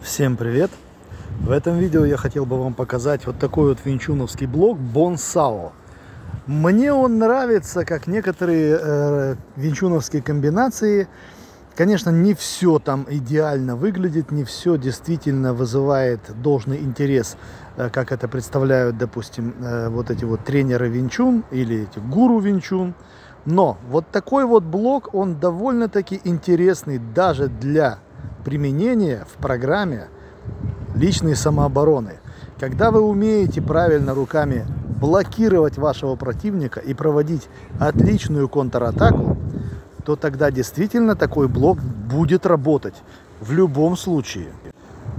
Всем привет! В этом видео я хотел бы вам показать вот такой вот винчуновский блок Бонсао. Мне он нравится, как некоторые э, винчуновские комбинации. Конечно, не все там идеально выглядит, не все действительно вызывает должный интерес, э, как это представляют, допустим, э, вот эти вот тренеры винчун или эти гуру винчун. Но вот такой вот блок, он довольно-таки интересный даже для применения в программе личной самообороны. Когда вы умеете правильно руками блокировать вашего противника и проводить отличную контратаку, то тогда действительно такой блок будет работать в любом случае.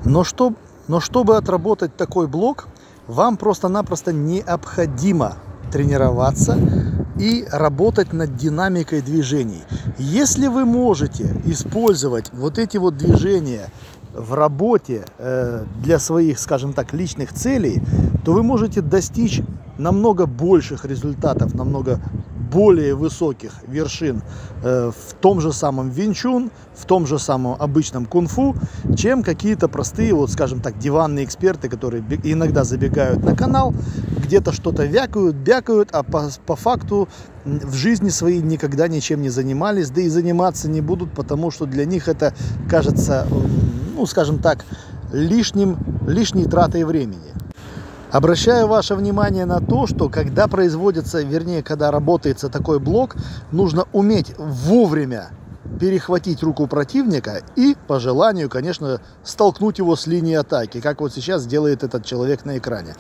Но, что, но чтобы отработать такой блок, вам просто-напросто необходимо тренироваться и работать над динамикой движений. Если вы можете использовать вот эти вот движения в работе э, для своих, скажем так, личных целей, то вы можете достичь намного больших результатов, намного более высоких вершин э, в том же самом винчун, в том же самом обычном кунг-фу, чем какие-то простые, вот скажем так, диванные эксперты, которые иногда забегают на канал, где-то что-то вякают, бякают, а по, по факту в жизни своей никогда ничем не занимались, да и заниматься не будут, потому что для них это кажется, ну скажем так, лишним, лишней тратой времени. Обращаю ваше внимание на то, что когда производится, вернее, когда работается такой блок, нужно уметь вовремя перехватить руку противника и, по желанию, конечно, столкнуть его с линии атаки, как вот сейчас делает этот человек на экране.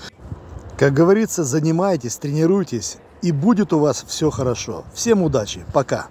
Как говорится, занимайтесь, тренируйтесь, и будет у вас все хорошо. Всем удачи, пока!